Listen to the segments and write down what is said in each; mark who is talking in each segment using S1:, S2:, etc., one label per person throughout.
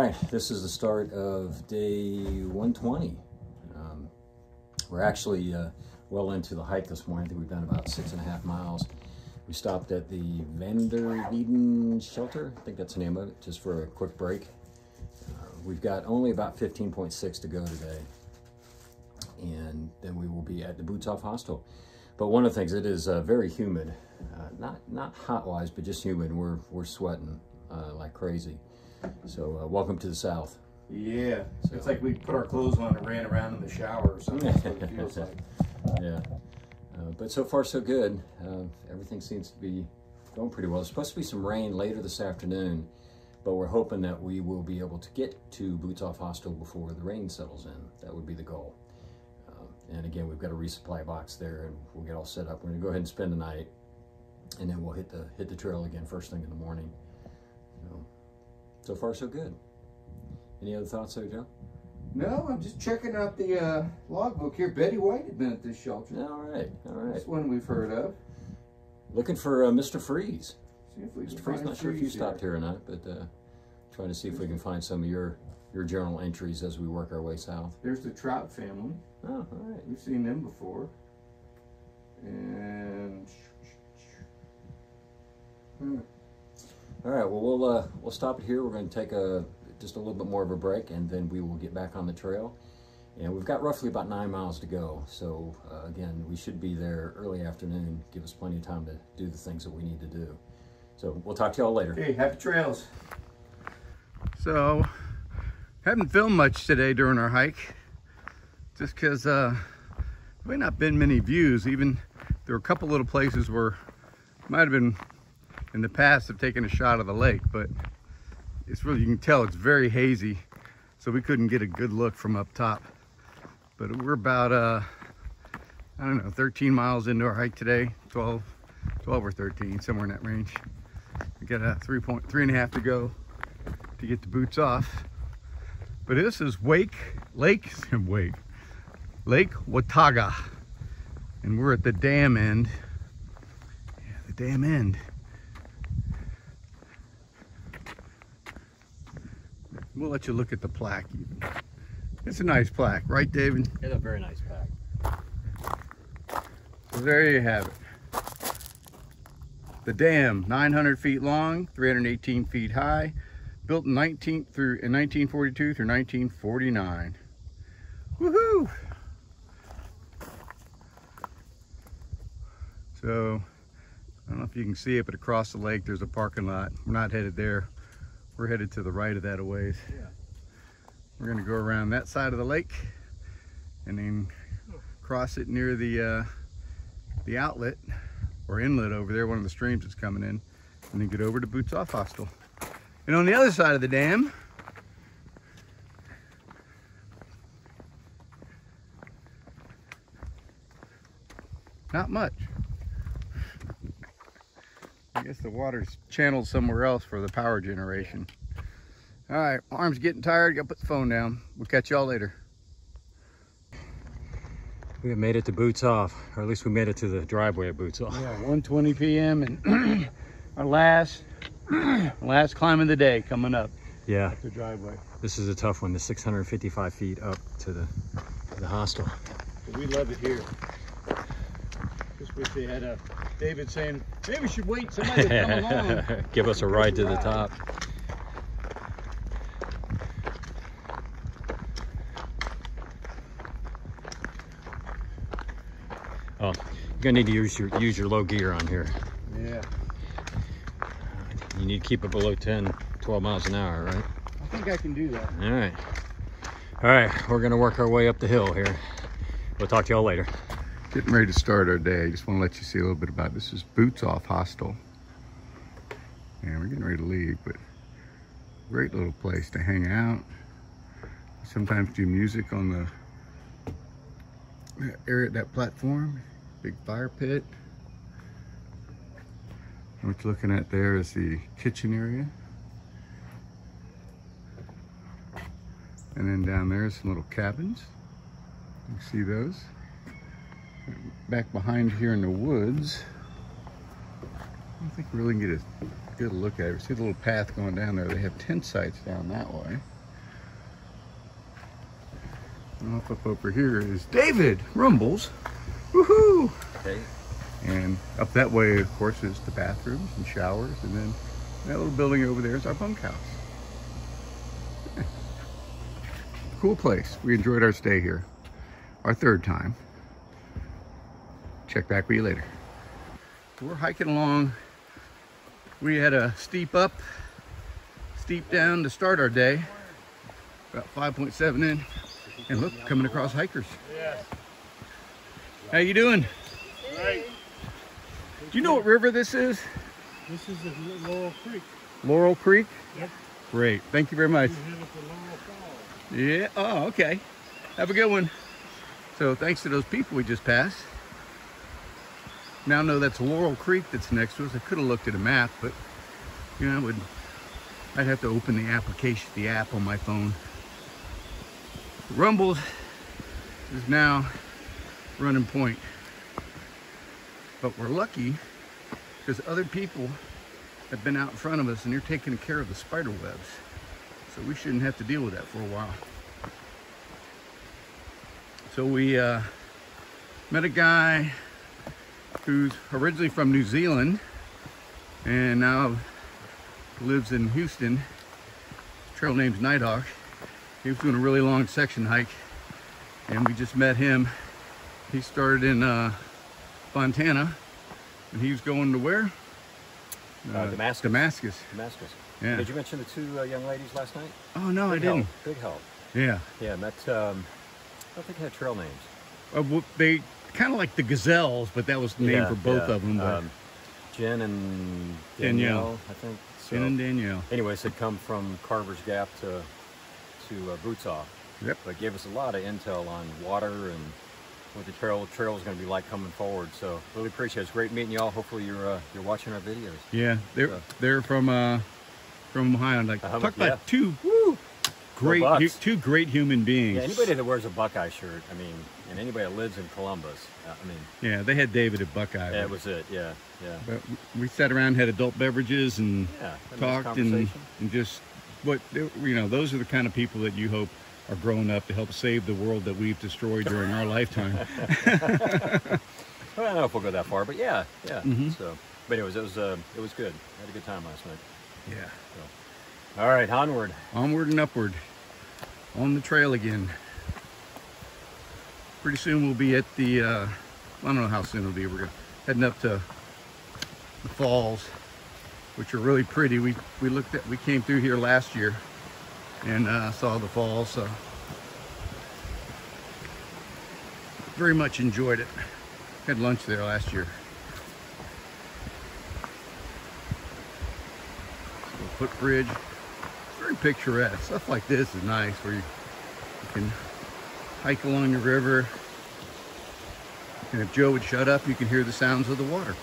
S1: Right, this is the start of day 120. Um, we're actually uh, well into the hike this morning. I think we've done about six and a half miles. We stopped at the Vandeventer shelter. I think that's the name of it, just for a quick break. Uh, we've got only about 15.6 to go today. And then we will be at the Boots Off Hostel. But one of the things, it is uh, very humid. Uh, not not hot-wise, but just humid. We're, we're sweating uh, like crazy. So uh, welcome to the South.
S2: Yeah, so. it's like we put our clothes on and ran around in the shower or something. That's what it feels like.
S1: Yeah, uh, but so far so good. Uh, everything seems to be going pretty well. There's supposed to be some rain later this afternoon, but we're hoping that we will be able to get to Boots Off Hostel before the rain settles in. That would be the goal. Uh, and again, we've got a resupply box there, and we'll get all set up. We're gonna go ahead and spend the night, and then we'll hit the hit the trail again first thing in the morning. So, so far so good. Any other thoughts there, Joe?
S2: No, I'm just checking out the uh, logbook here. Betty White had been at this shelter.
S1: All right, all right.
S2: That's one we've heard of.
S1: Looking for uh, Mr. Freeze.
S2: See if we can
S1: Mr. Freeze, not sure if you stopped here or not, but uh, trying to see if we can find some of your your journal entries as we work our way south.
S2: There's the Trout family.
S1: Oh, all right.
S2: We've seen them before. And hmm.
S1: All right. Well, we'll uh, we'll stop it here. We're going to take a just a little bit more of a break, and then we will get back on the trail. And we've got roughly about nine miles to go. So uh, again, we should be there early afternoon. Give us plenty of time to do the things that we need to do. So we'll talk to y'all later.
S2: okay, happy trails.
S3: So, haven't filmed much today during our hike, just because uh, may not been many views. Even there were a couple little places where might have been in the past have taken a shot of the lake, but it's really you can tell it's very hazy, so we couldn't get a good look from up top. But we're about uh, I don't know 13 miles into our hike today, 12, 12 or 13, somewhere in that range. We got a three point three and a half to go to get the boots off. But this is Wake Lake Wake Lake Watauga, and we're at the dam end. Yeah, the dam end. We'll let you look at the plaque. Even. It's a nice plaque, right, David?
S1: It's a very nice pack.
S3: So there you have it. The dam, 900 feet long, 318 feet high, built in 19 through in 1942 through 1949. Woohoo! So, I don't know if you can see it, but across the lake there's a parking lot. We're not headed there. We're headed to the right of that a ways.
S2: Yeah.
S3: We're gonna go around that side of the lake and then cross it near the uh, the outlet or inlet over there, one of the streams that's coming in, and then get over to Boots Off Hostel. And on the other side of the dam, not much. The water's channeled somewhere else for the power generation. All right, arm's getting tired, gotta put the phone down. We'll catch y'all later.
S1: We have made it to Boots Off, or at least we made it to the driveway of Boots Off.
S3: Yeah, 1:20 p.m. and our last last climb of the day coming up
S1: Yeah,
S3: the driveway.
S1: this is a tough one. The 655 feet up to the to the hostel.
S3: We love it here. Wish they had a David saying, maybe we should wait somebody to come along.
S1: Give us a ride to the top. Oh, you're gonna need to use your use your low gear on here.
S3: Yeah,
S1: You need to keep it below 10, 12 miles an hour, right?
S3: I think I can do that.
S1: All right. All right, we're gonna work our way up the hill here. We'll talk to y'all later.
S3: Getting ready to start our day. I just want to let you see a little bit about this. Is Boots Off Hostel. And we're getting ready to leave, but great little place to hang out. Sometimes do music on the area, that platform. Big fire pit. What you're looking at there is the kitchen area. And then down there is some little cabins. You see those? Back behind here in the woods, I don't think we really get a good look at it. See the little path going down there. They have tent sites down that way. Off up over here is David Rumbles. Woohoo!
S1: Okay.
S3: And up that way, of course, is the bathrooms and showers. And then that little building over there is our bunkhouse. Cool place. We enjoyed our stay here. Our third time. Check back with you later. We're hiking along. We had a steep up, steep down to start our day. About 5.7 in. And look, coming across hikers. How you doing? Do you know what river this is?
S4: This is the Laurel Creek.
S3: Laurel Creek?
S4: Yep.
S3: Great. Thank you very much.
S4: We're headed for Laurel Falls.
S3: Yeah. Oh, okay. Have a good one. So thanks to those people we just passed. Now know that's Laurel Creek that's next to us. I could have looked at a map, but you know, I would I'd have to open the application, the app on my phone. Rumbles is now running point. But we're lucky because other people have been out in front of us and they're taking care of the spider webs. So we shouldn't have to deal with that for a while. So we uh, met a guy who's originally from New Zealand and now lives in Houston. His trail name's Nighthawk. He was doing a really long section hike and we just met him. He started in uh, Fontana and he was going to where?
S1: Uh, Damascus.
S3: Damascus.
S1: Damascus.
S3: Yeah.
S1: Did you mention the two uh, young ladies last night?
S3: Oh no,
S1: Big
S3: I didn't.
S1: help. Big help.
S3: Yeah.
S1: Yeah, met. Um, I don't think they had trail names.
S3: Uh, well, they kind of like the gazelles, but that was the name
S1: Yeah,
S3: for both
S1: yeah.
S3: of them. But
S1: Um, Jen and
S3: Danielle.
S1: Danielle, I think. So,
S3: Jen and Danielle.
S1: anyways, had come from Carver's Gap to to uh, Boots Off,
S3: Yep.
S1: but gave us a lot of intel on water and what the trail trail is going to be like coming forward. So really appreciate it. It's great meeting y'all. Hopefully you're uh, you're watching our videos.
S3: Yeah, they're
S1: So-
S3: they're from uh from Ohio. Like
S1: Uh-huh,
S3: talk
S1: yeah.
S3: about two woo, great hu- two great human beings.
S1: Yeah, anybody that wears a Buckeye shirt, I mean, and anybody that lives in Columbus, uh, I mean,
S3: Yeah, they had David at Buckeye.
S1: that
S3: but-
S1: was it. Yeah, yeah,
S3: but we sat around, had adult beverages, and
S1: yeah.
S3: talked, and and just what you know. Those are the kind of people that you hope are growing up to help save the world that we've destroyed during our lifetime.
S1: Well, I don't know if we'll go that far, but yeah, yeah.
S3: Mhm.
S1: So, but anyways, it was uh, it was good. I had a good time last night.
S3: Yeah.
S1: All right, onward.
S3: onward and upward on the trail again. Pretty soon we'll be at the, uh, I don't know how soon it'll be. We're heading up to the falls, which are really pretty. We we looked at, we came through here last year and uh, saw the falls, so very much enjoyed it. Had lunch there last year. Little footbridge picturesque. Stuff like this is nice where you, you can hike along the river. And if Joe would shut up, you can hear the sounds of the water.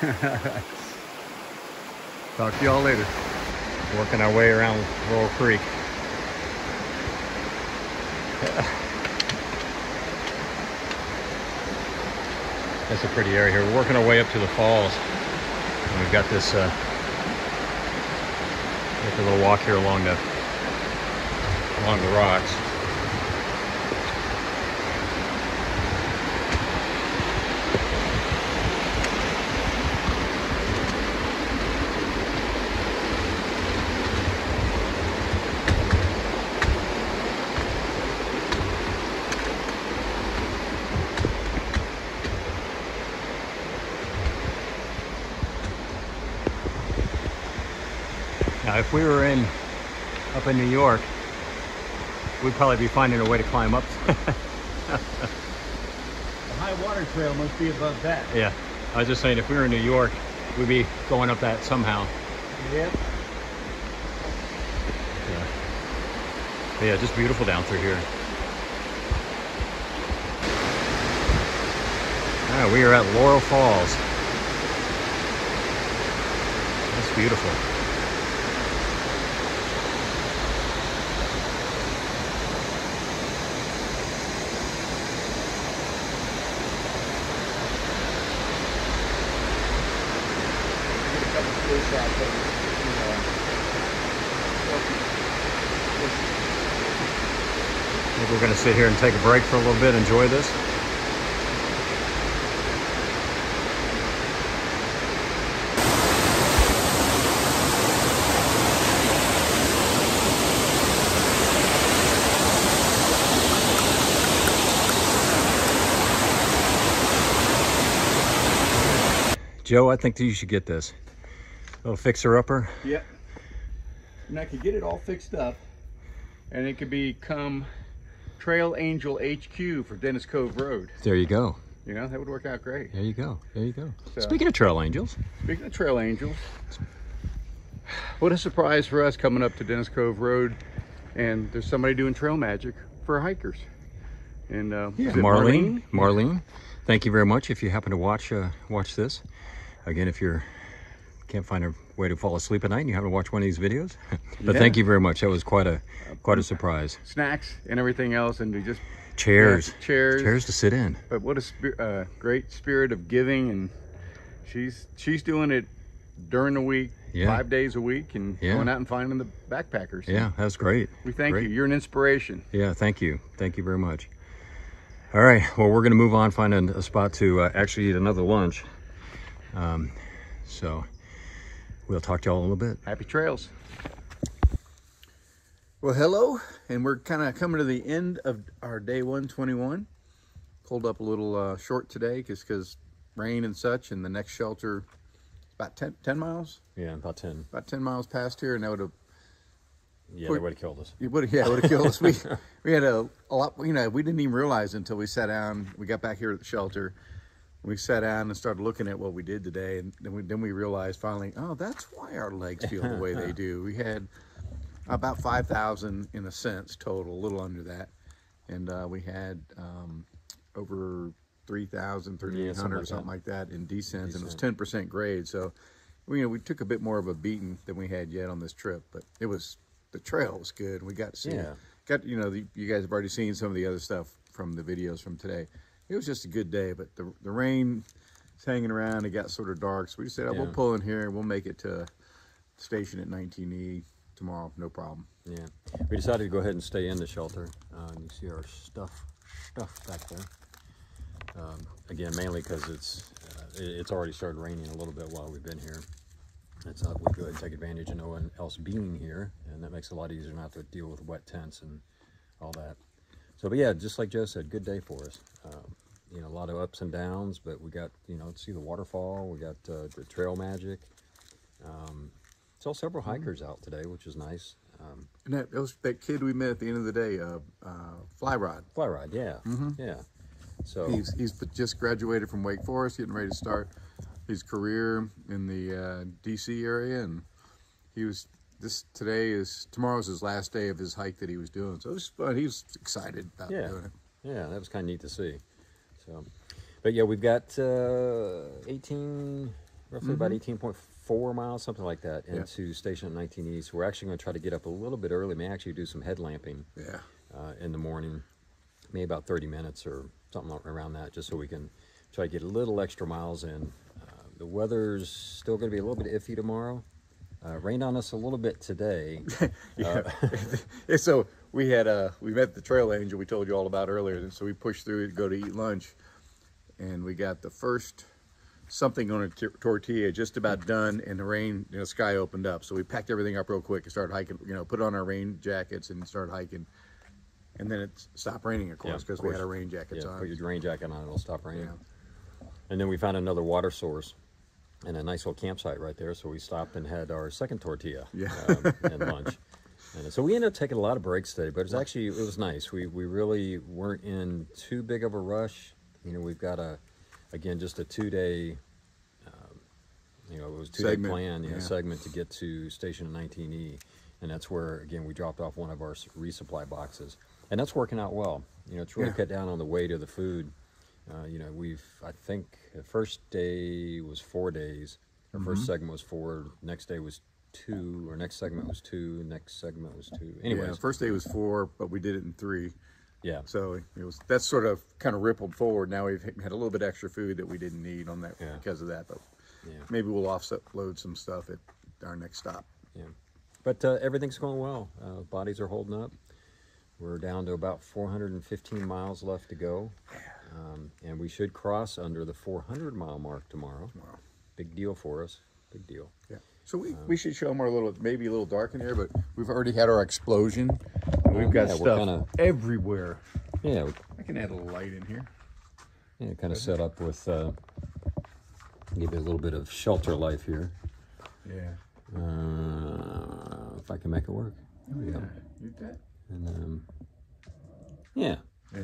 S3: Talk to y'all later.
S1: Working our way around Laurel Creek. That's a pretty area here. We're working our way up to the falls. And we've got this uh, a little walk here along the along the rocks. Now, if we were in up in New York, we'd probably be finding a way to climb up.
S3: The high water trail must be above that.
S1: yeah, I was just saying, if we were in New York, we'd be going up that somehow.
S3: Yep.
S1: Yeah, But yeah just beautiful down through here. Ah, we are at Laurel Falls. That's beautiful. Maybe we're going to sit here and take a break for a little bit, enjoy this. Joe, I think that you should get this. Little fixer-upper.
S3: Yep. And I could get it all fixed up, and it could become Trail Angel HQ for Dennis Cove Road.
S1: There you go.
S3: You know, that would work out great.
S1: There you go. There you go.
S3: So-
S1: Speaking of trail angels,
S3: Speaking of Trail Angels, what a surprise for us coming up to Dennis Cove Road, and there's somebody doing trail magic for hikers. And uh, is it
S1: Marlene, Marlene, thank you very much. If you happen to watch uh, watch this, again, if you're can't find a way to fall asleep at night, and you happen to watch one of these videos. but
S3: Yeah.
S1: thank you very much. That was quite a quite a surprise.
S3: snacks and everything else, and we just
S1: Chairs,
S3: Yeah, chairs.
S1: chairs to sit in.
S3: But what a uh, great spirit of giving, and she's she's doing it during the week,
S1: Yeah.
S3: five days a week, and going out and finding the backpackers.
S1: Yeah, that's great.
S3: we thank
S1: Great.
S3: you. You're an inspiration.
S1: Yeah, thank you. Thank you very much. All right, well, we're going to move on, find a, a spot to uh, actually eat another lunch. Um, so we'll talk to y'all in a little bit.
S3: Happy trails. Well, hello, and we're kind of coming to the end of our day 121. Pulled up a little uh, short today just because rain and such, and the next shelter about 10, 10 miles,
S1: Yeah, about 10.
S3: about 10 miles past here, and that would have
S1: Yeah,
S3: Quick-
S1: they would have killed us.
S3: It would yeah, it would have killed us. We we had a, a lot. You know, we didn't even realize until we sat down. We got back here at the shelter. We sat down and started looking at what we did today, and then we then we realized finally, oh, that's why our legs feel the way they do. We had about five thousand in a sense total, a little under that, and uh, we had um, over 3,000, 3,800
S1: something
S3: or
S1: like
S3: something
S1: that.
S3: like that in descents, and it was 10% grade. So, we, you know, we took a bit more of a beating than we had yet on this trip, but it was the trail was good. We got to see,
S1: Yeah.
S3: got you know, the, you guys have already seen some of the other stuff from the videos from today. It was just a good day, but the the rain was hanging around. It got sort of dark, so we just said, oh, we'll pull in here and we'll make it to station at 19E tomorrow, no problem.
S1: Yeah, we decided to go ahead and stay in the shelter. Uh, you see our stuff, stuff back there. Um, again, mainly because it's uh, it- it's already started raining a little bit while we've been here. It's up. We go ahead and take advantage of no one else being here, and that makes it a lot easier not to deal with wet tents and all that. So, but yeah, just like Joe said, good day for us. Um, you know, a lot of ups and downs, but we got you know see the waterfall. We got uh, the trail magic. Um, saw several hikers out today, which is nice. Um,
S3: And that, that was that kid we met at the end of the day, uh, uh, Fly Rod.
S1: Fly ride, yeah, yeah. So
S3: He's he's just graduated from Wake Forest, getting ready to start his career in the uh, D.C. area, and he was this today is tomorrow's his last day of his hike that he was doing. So it was fun. He was excited about
S1: Yeah.
S3: doing it.
S1: yeah, that was kind of neat to see. So, but yeah, we've got uh, 18, roughly about 18.4 miles, something like that,
S3: Mm-hmm. Yeah.
S1: into Station at 19 East. We're actually going to try to get up a little bit early. May actually do some headlamping
S3: Yeah.
S1: uh, in the morning, maybe about 30 minutes or something around that, just so we can try to get a little extra miles in. Uh, the weather's still going to be a little bit iffy tomorrow. Uh, rained on us a little bit today.
S3: Yeah. And so we had uh we met the trail angel we told you all about earlier. And so we pushed through to go to eat lunch, and we got the first something on a tortilla just about done, and the rain, you know, sky opened up. So we packed everything up real quick and started hiking. You know, put on our rain jackets and started hiking. And then it stopped raining, of course, because we had our rain jackets
S1: yeah,
S3: on.
S1: put your rain jacket on, it'll stop raining.
S3: Yeah.
S1: And then we found another water source and a nice little campsite right there. So we stopped and had our second tortilla
S3: Yeah.
S1: um, and lunch. And so we ended up taking a lot of breaks today, but it was actually it was nice. We we really weren't in too big of a rush. You know, we've got a again just a two day. Um, you know, it was two day plan, you know,
S3: yeah.
S1: segment to get to station 19E, and that's where again we dropped off one of our resupply boxes, and that's working out well. You know, it's really
S3: Yeah.
S1: cut down on the weight of the food. Uh, you know, we've I think the first day was four days. Our
S3: Mm-hmm.
S1: first segment was four. Next day was two. Our next segment was two. Next segment was two. Anyway,
S3: Yeah, first day was four, but we did it in three.
S1: yeah.
S3: So it was that's sort of kind of rippled forward. Now we've had a little bit extra food that we didn't need on that
S1: Yeah.
S3: because of that. But
S1: Yeah.
S3: maybe we'll offset load some stuff at our next stop.
S1: Yeah, but uh, everything's going well. Uh, bodies are holding up. We're down to about 415 miles left to go, um, and we should cross under the 400 mile mark tomorrow.
S3: Wow.
S1: Big deal for us. Big deal.
S3: Yeah. So we, we should show them our little maybe a little dark in here, but we've already had our explosion. We've got
S1: yeah,
S3: stuff
S1: kinda-
S3: everywhere.
S1: Yeah, we,
S3: I can add a little light in here.
S1: yeah, kind of set up with uh, give it a little bit of shelter life here.
S3: Yeah.
S1: Uh, if I can make it work. There we go.
S3: You bet.
S1: And um, yeah,
S3: Yeah.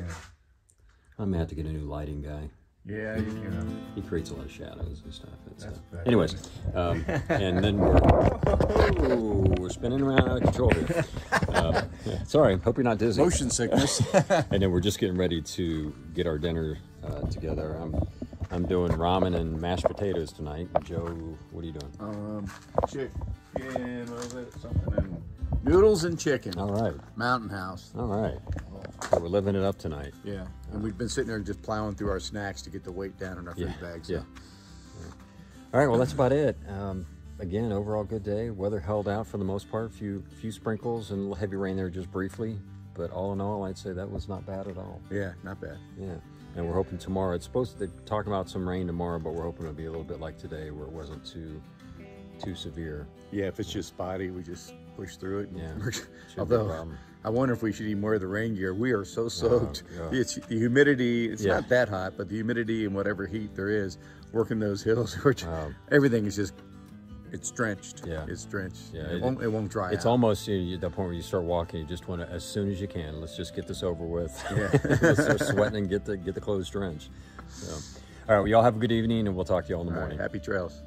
S1: I may have to get a new lighting guy.
S3: Yeah. You, know.
S1: He creates a lot of shadows and stuff. Uh,
S3: That's bad.
S1: anyways, um, and then we're, oh, we're spinning around out of control here. Uh, yeah, sorry, hope you're not dizzy.
S3: Motion sickness.
S1: And then we're just getting ready to get our dinner uh, together. I'm, I'm doing ramen and mashed potatoes tonight. Joe, what are you doing?
S3: um, chicken. What was it? Something. And noodles and chicken.
S1: All right,
S3: Mountain House.
S1: all right. So we're living it up tonight.
S3: Yeah. And we've been sitting there and just plowing through our snacks to get the weight down in our food
S1: Yeah,
S3: bags.
S1: yeah. All right, well that's about it. Um, again, overall good day. Weather held out for the most part. Few few sprinkles and heavy rain there just briefly, but all in all, I'd say that was not bad at all.
S3: Yeah. Not bad.
S1: Yeah, and we're hoping tomorrow. It's supposed to they're about some rain tomorrow, but we're hoping it'll be a little bit like today, where it wasn't too too severe.
S3: Yeah. If it's just spotty, we just push through it. and
S1: Yeah.
S3: we're-
S1: be a
S3: Although
S1: problem.
S3: I wonder if we should even wear the rain gear. We are so soaked.
S1: yeah.
S3: It's the humidity. It's
S1: Yeah.
S3: not that hot, but the humidity and whatever heat there is working those hills, which
S1: Wow.
S3: everything is just it's drenched.
S1: Yeah.
S3: It's drenched.
S1: Yeah,
S3: It,
S1: it-
S3: won't. It won't dry
S1: It's
S3: out.
S1: almost you know, at the point where you start walking. You just want to, as soon as you can, let's just get this over with.
S3: Yeah.
S1: let's start sweating and get the get the clothes drenched. So, all right, well, y'all have a good evening, and we'll talk to you all in the
S3: All right,
S1: morning.
S3: happy trails.